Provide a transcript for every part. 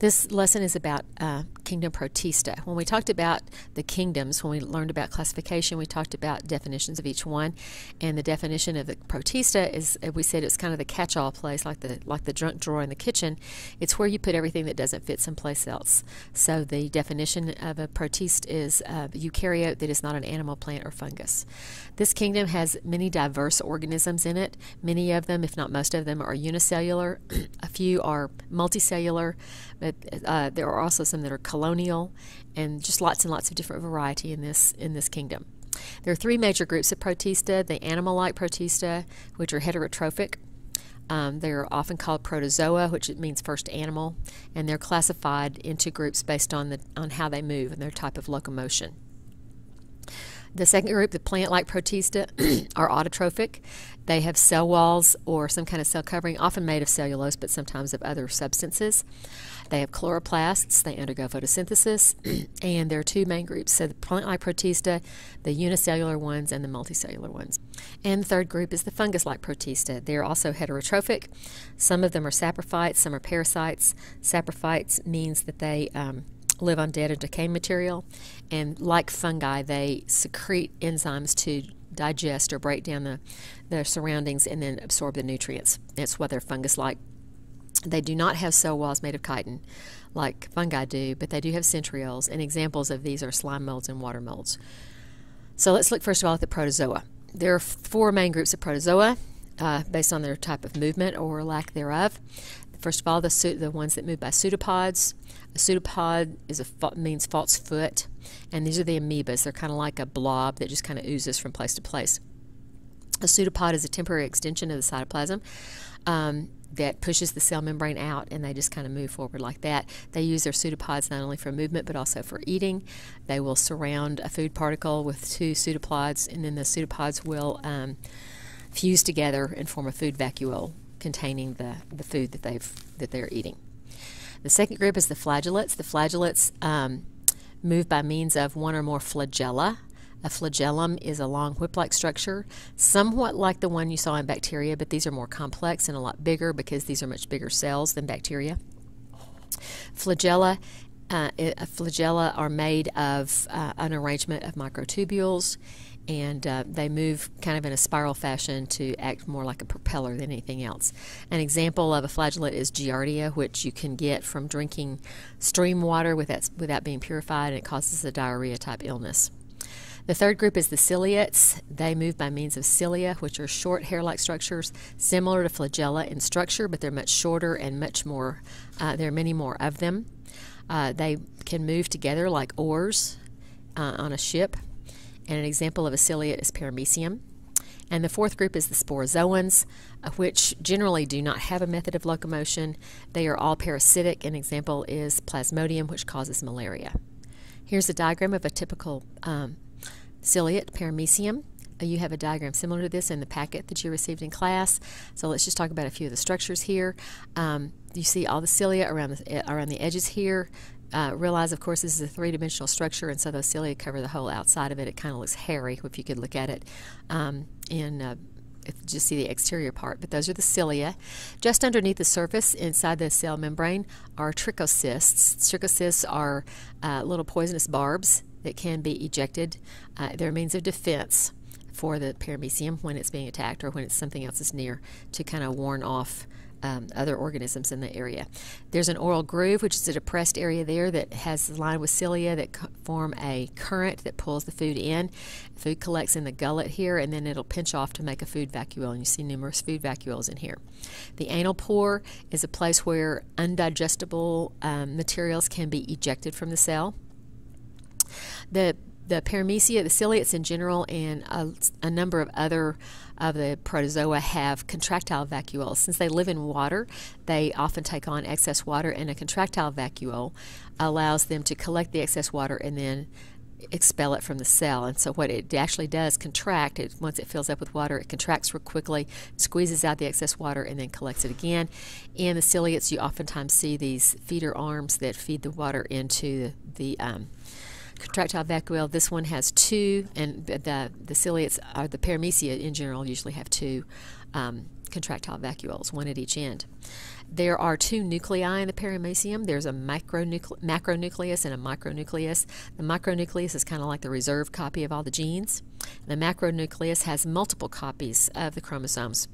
This lesson is about uh, kingdom protista. When we talked about the kingdoms, when we learned about classification, we talked about definitions of each one. And the definition of the protista is, we said, it's kind of the catch-all place, like the like the junk drawer in the kitchen. It's where you put everything that doesn't fit someplace else. So the definition of a protist is a eukaryote that is not an animal, plant, or fungus. This kingdom has many diverse organisms in it. Many of them, if not most of them, are unicellular. a few are multicellular, but uh, there are also some that are colonial, and just lots and lots of different variety in this in this kingdom. There are three major groups of protista: the animal-like protista, which are heterotrophic. Um, they're often called protozoa, which means first animal, and they're classified into groups based on the on how they move and their type of locomotion. The second group, the plant-like protista, are autotrophic. They have cell walls or some kind of cell covering, often made of cellulose, but sometimes of other substances. They have chloroplasts, they undergo photosynthesis, and there are two main groups. So the plant-like protista, the unicellular ones, and the multicellular ones. And the third group is the fungus-like protista. They're also heterotrophic. Some of them are saprophytes, some are parasites. Saprophytes means that they um, live on dead or decaying material, and like fungi, they secrete enzymes to digest or break down the, their surroundings and then absorb the nutrients. That's why they're fungus-like. They do not have cell walls made of chitin like fungi do, but they do have centrioles, and examples of these are slime molds and water molds. So let's look first of all at the protozoa. There are four main groups of protozoa uh, based on their type of movement or lack thereof. First of all, the, the ones that move by pseudopods. A pseudopod is a means false foot, and these are the amoebas. They're kind of like a blob that just kind of oozes from place to place. A pseudopod is a temporary extension of the cytoplasm um, that pushes the cell membrane out, and they just kind of move forward like that. They use their pseudopods not only for movement but also for eating. They will surround a food particle with two pseudopods, and then the pseudopods will um, fuse together and form a food vacuole containing the, the food that they've that they're eating. The second group is the flagellates. The flagellates um, move by means of one or more flagella. A flagellum is a long whip-like structure, somewhat like the one you saw in bacteria, but these are more complex and a lot bigger because these are much bigger cells than bacteria. Flagella uh, flagella are made of uh, an arrangement of microtubules and uh, they move kind of in a spiral fashion to act more like a propeller than anything else. An example of a flagellate is Giardia, which you can get from drinking stream water without, without being purified, and it causes a diarrhea type illness. The third group is the ciliates. They move by means of cilia, which are short hair-like structures similar to flagella in structure, but they're much shorter and much more, uh, there are many more of them. Uh, they can move together like oars uh, on a ship and an example of a ciliate is paramecium. And the fourth group is the sporozoans, uh, which generally do not have a method of locomotion. They are all parasitic. An example is plasmodium, which causes malaria. Here's a diagram of a typical um, ciliate, paramecium. Uh, you have a diagram similar to this in the packet that you received in class. So let's just talk about a few of the structures here. Um, you see all the cilia around the, eh, around the edges here. Uh, realize, of course, this is a three-dimensional structure, and so those cilia cover the whole outside of it. It kind of looks hairy if you could look at it um, in uh, just see the exterior part, but those are the cilia. Just underneath the surface, inside the cell membrane, are trichocysts. Trichocysts are uh, little poisonous barbs that can be ejected. Uh, they're a means of defense for the paramecium when it's being attacked or when it's something else is near to kind of warn off um, other organisms in the area. There's an oral groove, which is a depressed area there that has lined with cilia that form a current that pulls the food in. Food collects in the gullet here, and then it'll pinch off to make a food vacuole, and you see numerous food vacuoles in here. The anal pore is a place where undigestible um, materials can be ejected from the cell. The the paramecia, the ciliates in general, and a, a, number of other of the protozoa have contractile vacuoles. Since they live in water, they often take on excess water, and a contractile vacuole allows them to collect the excess water and then expel it from the cell. And so what it actually does contract, it, once it fills up with water, it contracts real quickly, squeezes out the excess water, and then collects it again. In the ciliates, you oftentimes see these feeder arms that feed the water into the, um, contractile vacuole. This one has two, and the, the ciliates, or the paramecia in general, usually have two um, contractile vacuoles, one at each end. there are two nuclei in the paramecium. There's a macronucleus and a micronucleus. The micronucleus is kind of like the reserved copy of all the genes. The macronucleus has multiple copies of the chromosomes.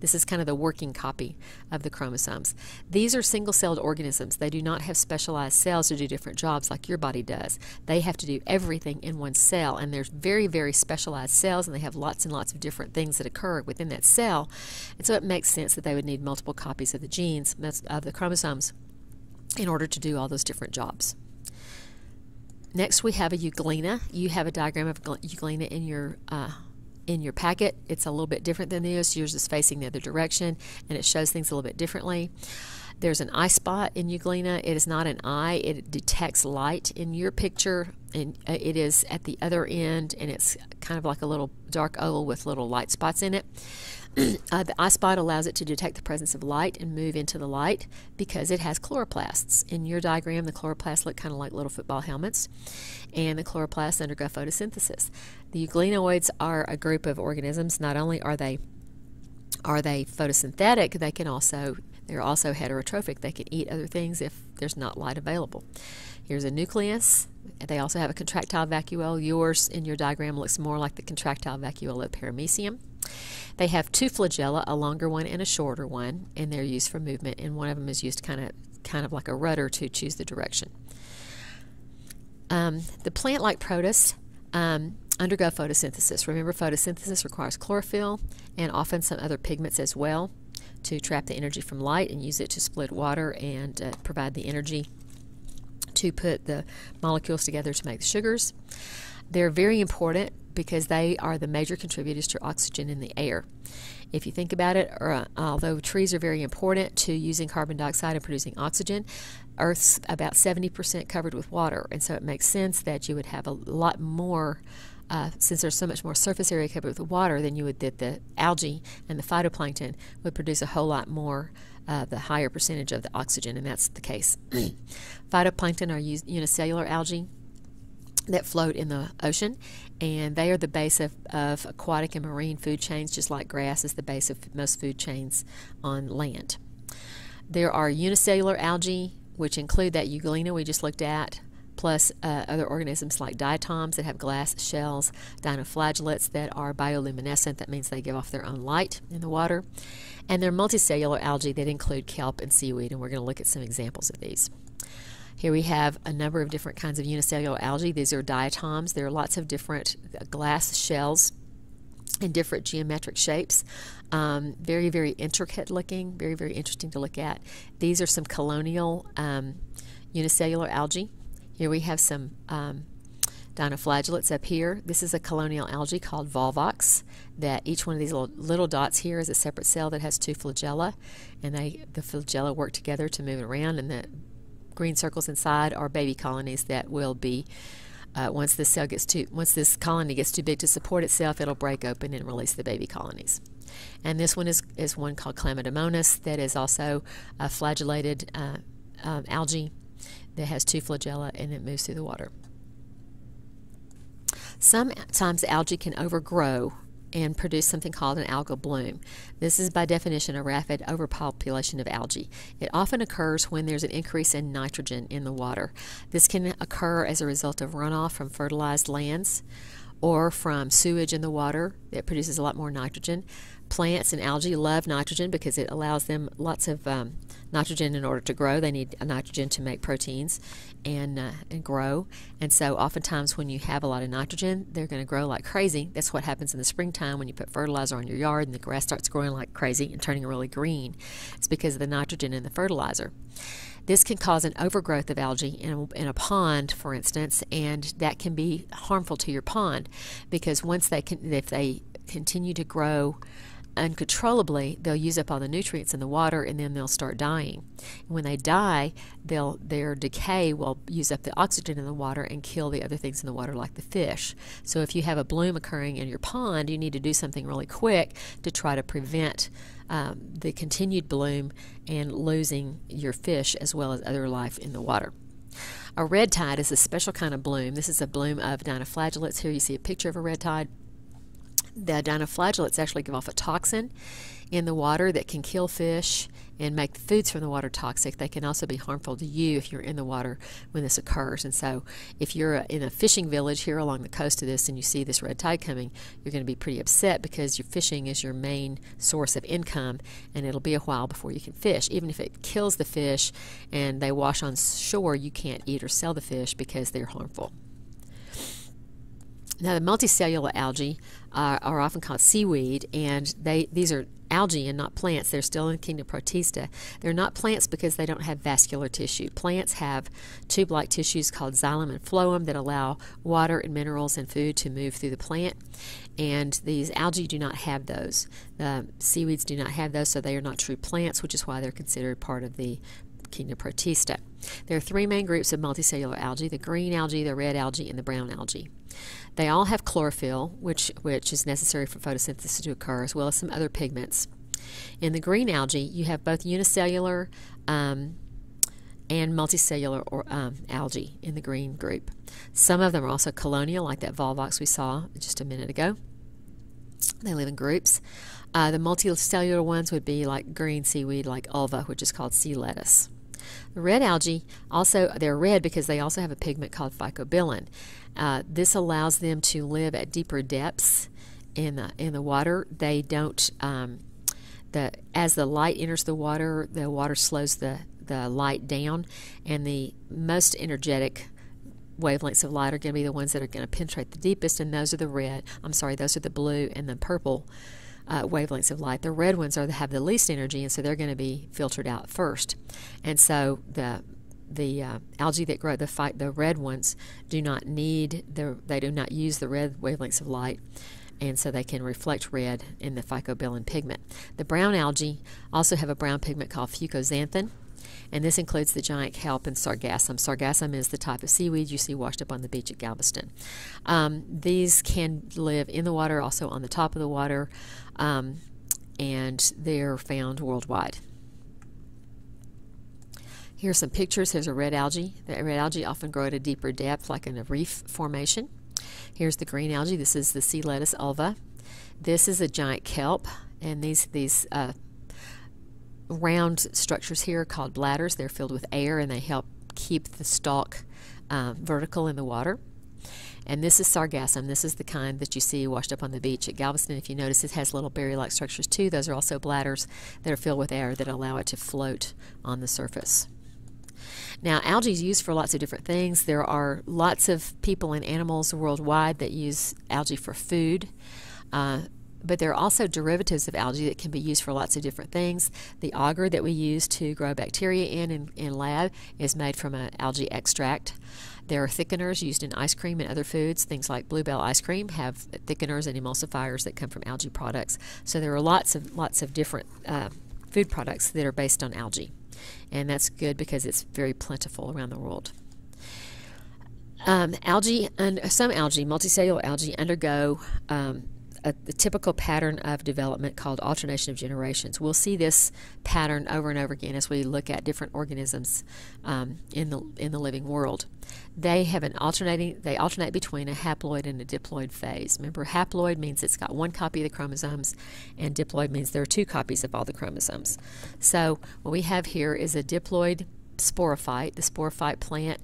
This is kind of the working copy of the chromosomes. These are single celled organisms. They do not have specialized cells to do different jobs like your body does. They have to do everything in one cell, and there's very, very specialized cells, and they have lots and lots of different things that occur within that cell. And so it makes sense that they would need multiple copies of the genes, of the chromosomes, in order to do all those different jobs. Next, we have a euglena. You have a diagram of euglena in your uh, in your packet. It's a little bit different than this. Yours is facing the other direction and it shows things a little bit differently. There's an eye spot in Euglena. It is not an eye. It detects light in your picture, and uh, it is at the other end, and it's kind of like a little dark oval with little light spots in it. uh, the eye spot allows it to detect the presence of light and move into the light because it has chloroplasts. In your diagram, the chloroplasts look kind of like little football helmets, and the chloroplasts undergo photosynthesis. The euglenoids are a group of organisms. Not only are they are they photosynthetic, they can also they're also heterotrophic. They can eat other things if there's not light available. Here's a nucleus. They also have a contractile vacuole. Yours in your diagram looks more like the contractile vacuole of paramecium. They have two flagella, a longer one and a shorter one, and they're used for movement. And one of them is used kind of kind of like a rudder to choose the direction. Um, the plant-like protists um, undergo photosynthesis. Remember, photosynthesis requires chlorophyll and often some other pigments as well to trap the energy from light and use it to split water and uh, provide the energy to put the molecules together to make the sugars. They're very important because they are the major contributors to oxygen in the air. If you think about it, uh, although trees are very important to using carbon dioxide and producing oxygen, Earth's about 70% covered with water, and so it makes sense that you would have a lot more uh, since there's so much more surface area covered with water than you would that the algae and the phytoplankton would produce a whole lot more uh, the higher percentage of the oxygen, and that's the case. phytoplankton are unicellular algae that float in the ocean, and they are the base of, of aquatic and marine food chains, just like grass is the base of most food chains on land. There are unicellular algae, which include that euglena we just looked at, plus uh, other organisms like diatoms that have glass shells, dinoflagellates that are bioluminescent, that means they give off their own light in the water, and there are multicellular algae that include kelp and seaweed, and we're going to look at some examples of these. Here we have a number of different kinds of unicellular algae. These are diatoms. There are lots of different uh, glass shells in different geometric shapes. Um, very, very intricate looking, very, very interesting to look at. These are some colonial um, unicellular algae. Here we have some um, dinoflagellates up here. This is a colonial algae called Volvox. That each one of these little, little, dots here is a separate cell that has two flagella, and they the flagella work together to move it around. And the green circles inside are baby colonies that will be. Uh, once this cell gets too, once this colony gets too big to support itself, it'll break open and release the baby colonies. And this one is, is one called Chlamydomonas that is also a flagellated uh, um, algae that has two flagella and it moves through the water. Sometimes algae can overgrow and produce something called an algal bloom. This is by definition a rapid overpopulation of algae. It often occurs when there's an increase in nitrogen in the water. This can occur as a result of runoff from fertilized lands or from sewage in the water that produces a lot more nitrogen. Plants and algae love nitrogen because it allows them lots of um, nitrogen in order to grow. They need nitrogen to make proteins and uh, and grow. And so, oftentimes, when you have a lot of nitrogen, they're going to grow like crazy. That's what happens in the springtime when you put fertilizer on your yard and the grass starts growing like crazy and turning really green. It's because of the nitrogen in the fertilizer. This can cause an overgrowth of algae in a, in a, pond, for instance, and that can be harmful to your pond because once they can, if they continue to grow uncontrollably, they'll use up all the nutrients in the water and then they'll start dying. When they die, they'll their decay will use up the oxygen in the water and kill the other things in the water like the fish. So if you have a bloom occurring in your pond, you need to do something really quick to try to prevent um, the continued bloom and losing your fish as well as other life in the water. A red tide is a special kind of bloom. This is a bloom of dinoflagellates. Here you see a picture of a red tide the dinoflagellates actually give off a toxin. in the water that can kill fish and make the foods from the water toxic. They can also be harmful to you if you're in the water when this occurs. And so, if you're uh, in a fishing village here along the coast of this and you see this red tide coming, you're going to be pretty upset because your fishing is your main source of income, and it'll be a while before you can fish. Even if it kills the fish and they wash on shore, you can't eat or sell the fish because they're harmful. Now, the multicellular algae are often called seaweed, and they these are algae and not plants. They're still in kingdom Protista. They're not plants because they don't have vascular tissue. Plants have tube-like tissues called xylem and phloem that allow water and minerals and food to move through the plant. And these algae do not have those. The seaweeds do not have those, so they are not true plants, which is why they're considered part of the kingdom Protista. There are three main groups of multicellular algae the green algae, the red algae, and the brown algae. They all have chlorophyll, which, which is necessary for photosynthesis to occur, as well as some other pigments. In the green algae, you have both unicellular um, and multicellular or, um, algae in the green group. Some of them are also colonial, like that volvox we saw just a minute ago. They live in groups. Uh, the multicellular ones would be like green seaweed, like ulva, which is called sea lettuce. The red algae also they're red because they also have a pigment called phycobilin. Uh, this allows them to live at deeper depths in the in the water. They don't um, the as the light enters the water, the water slows the the light down, and the most energetic wavelengths of light are going to be the ones that are going to penetrate the deepest, and those are the red. I'm sorry, those are the blue and the purple uh, wavelengths of light. The red ones are the, have the least energy, and so they're going to be filtered out first. And so the the uh, algae that grow the fight the red ones do not need the they do not use the red wavelengths of light and so they can reflect red in the phycobilin pigment. The brown algae also have a brown pigment called fucoxanthin, and this includes the giant kelp and sargassum. Sargassum is the type of seaweed you see washed up on the beach at Galveston. Um, these can live in the water, also on the top of the water, um, and they're found worldwide. Here are some pictures. Here's a red algae. The red algae often grow at a deeper depth, like in a reef formation. Here's the green algae. This is the sea lettuce ulva. This is a giant kelp, and these these uh, round structures here called bladders. They're filled with air and they help keep the stalk um, vertical in the water. And this is sargassum. This is the kind that you see washed up on the beach at Galveston. If you notice, it has little berry-like structures too. Those are also bladders that are filled with air that allow it to float on the surface. Now, algae is used for lots of different things. There are lots of people and animals worldwide that use algae for food. Uh, but there are also derivatives of algae that can be used for lots of different things. The agar that we use to grow bacteria in in, in lab is made from an algae extract. There are thickeners used in ice cream and other foods. Things like Blue Bell ice cream have thickeners and emulsifiers that come from algae products. So there are lots of lots of different uh, food products that are based on algae, and that's good because it's very plentiful around the world. Um, algae and some algae, multicellular algae, undergo um, a, a, typical pattern of development called alternation of generations. We'll see this pattern over and over again as we look at different organisms um, in the in the living world. They have an alternating they alternate between a haploid and a diploid phase. Remember, haploid means it's got one copy of the chromosomes, and diploid means there are two copies of all the chromosomes. So what we have here is a diploid sporophyte. The sporophyte plant.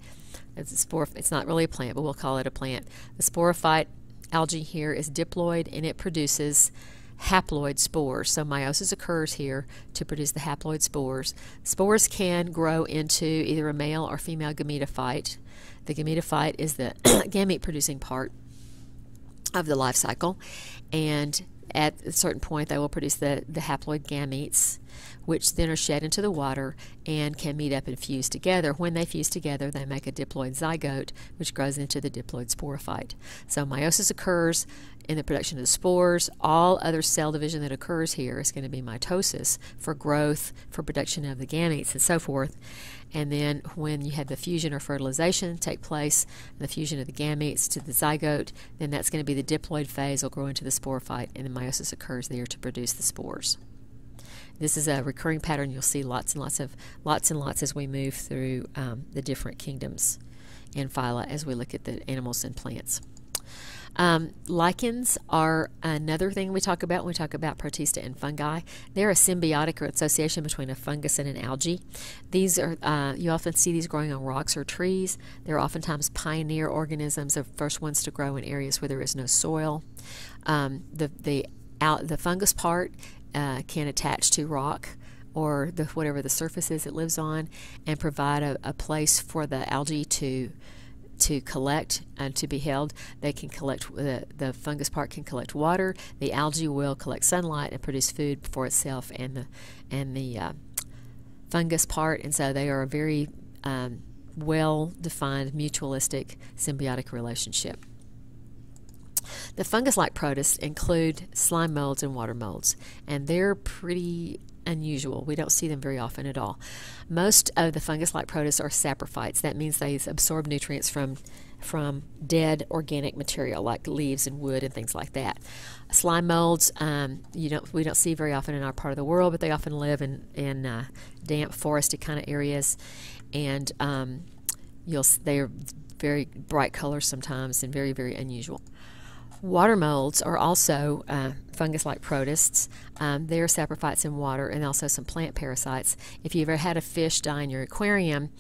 It's, a spore, it's not really a plant, but we'll call it a plant. The sporophyte algae here is diploid and it produces haploid spores. So meiosis occurs here to produce the haploid spores. Spores can grow into either a male or female gametophyte. The gametophyte is the gamete producing part of the life cycle and at a certain point they will produce the, the haploid gametes which then are shed into the water and can meet up and fuse together. When they fuse together, they make a diploid zygote, which grows into the diploid sporophyte. So meiosis occurs in the production of the spores. All other cell division that occurs here is going to be mitosis for growth, for production of the gametes, and so forth. And then when you have the fusion or fertilization take place, the fusion of the gametes to the zygote, then that's going to be the diploid phase will grow into the sporophyte, and the meiosis occurs there to produce the spores. This is a recurring pattern you'll see lots and lots of lots and lots as we move through um, the different kingdoms and phyla as we look at the animals and plants. Um, lichens are another thing we talk about when we talk about protista and fungi. They're a symbiotic or association between a fungus and an algae. These are uh, you often see these growing on rocks or trees. They're oftentimes pioneer organisms, the first ones to grow in areas where there is no soil. Um, the the out the fungus part uh, can attach to rock or the, whatever the surface is it lives on and provide a, a place for the algae to to collect and to be held. They can collect the, the fungus part can collect water. The algae will collect sunlight and produce food for itself and the and the uh, fungus part. And so they are a very um, well defined mutualistic symbiotic relationship. The fungus like protists include slime molds and water molds, and they're pretty unusual. We don't see them very often at all. Most of the fungus-like protists are saprophytes. That means they absorb nutrients from from dead organic material like leaves and wood and things like that. Slime molds, um, you don't we don't see very often in our part of the world, but they often live in in uh, damp, foresty kind of areas, and um, you'll they're very bright colors sometimes and very very unusual. Water molds are also uh, fungus like protists. Um, they're saprophytes in water and also some plant parasites. If you ever had a fish die in your aquarium,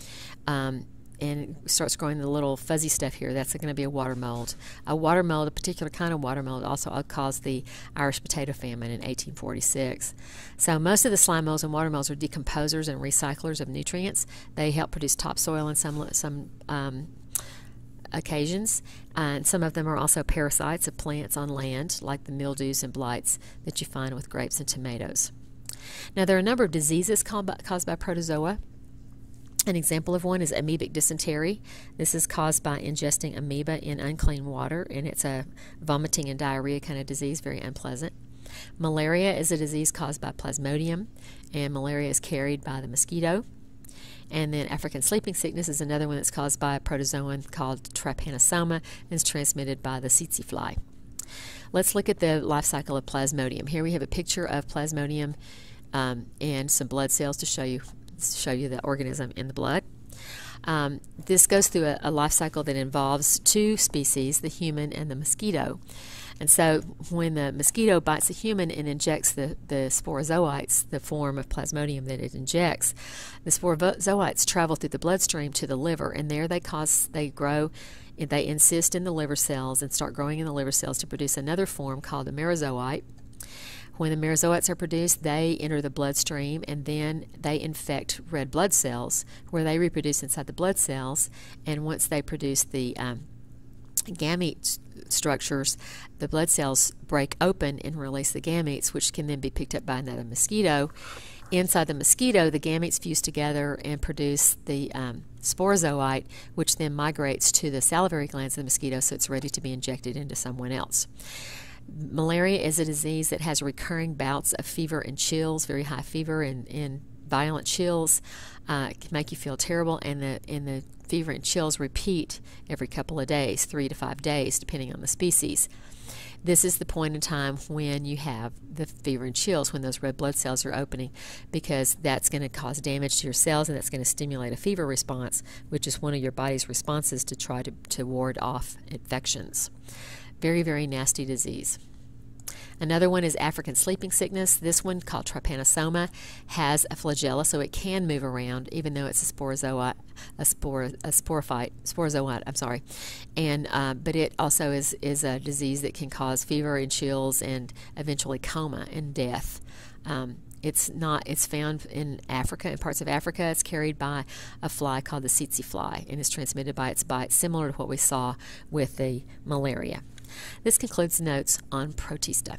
um, and it starts growing the little fuzzy stuff here, that's going to be a water mold. A water mold, a particular kind of water mold, also caused the Irish potato famine in 1846. So most of the slime molds and water molds are decomposers and recyclers of nutrients. They help produce topsoil and some some um, occasions. and some of them are also parasites of plants on land, like the mildews and blights that you find with grapes and tomatoes. Now, there are a number of diseases caused by protozoa. An example of one is amoebic dysentery. This is caused by ingesting amoeba in unclean water, and it's a vomiting and diarrhea kind of disease, very unpleasant. Malaria is a disease caused by plasmodium, and malaria is carried by the mosquito. And then African sleeping sickness is another one that's caused by a protozoan called Trypanosoma and is transmitted by the tsetse fly. Let's look at the life cycle of Plasmodium. Here we have a picture of Plasmodium um, and some blood cells to show you show you the organism in the blood. Um, this goes through a, a life cycle that involves two species, the human and the mosquito. And so when the mosquito bites a human and injects the, the sporozoites, the form of plasmodium that it injects, the sporozoites travel through the bloodstream to the liver, and there they cause they grow they insist in the liver cells and start growing in the liver cells to produce another form called the merozoite. When the merozoites are produced, they enter the bloodstream and then they infect red blood cells where they reproduce inside the blood cells. And once they produce the um, structures, the blood cells break open and release the gametes, which can then be picked up by another mosquito. Inside the mosquito, the gametes fuse together and produce the um, sporozoite, which then migrates to the salivary glands of the mosquito so it's ready to be injected into someone else. Malaria is a disease that has recurring bouts of fever and chills, very high fever and, and violent chills. Uh, can make you feel terrible, and the and the fever and chills repeat every couple of days, three to five days, depending on the species. This is the point in time when you have the fever and chills, when those red blood cells are opening, because that's going to cause damage to your cells and that's going to stimulate a fever response, which is one of your body's responses to try to, to ward off infections. Very, very nasty disease. Another one is African sleeping sickness. This one, called trypanosoma, has a flagella, so it can move around, even though it's a sporozoite, a spore, a sporophyte, sporozoite. I'm sorry, and uh, but it also is is a disease that can cause fever and chills and eventually coma and death. Um, it's not. It's found in Africa, in parts of Africa. It's carried by a fly called the tsetse fly, and is transmitted by its bite, similar to what we saw with the malaria. This concludes notes on Protista.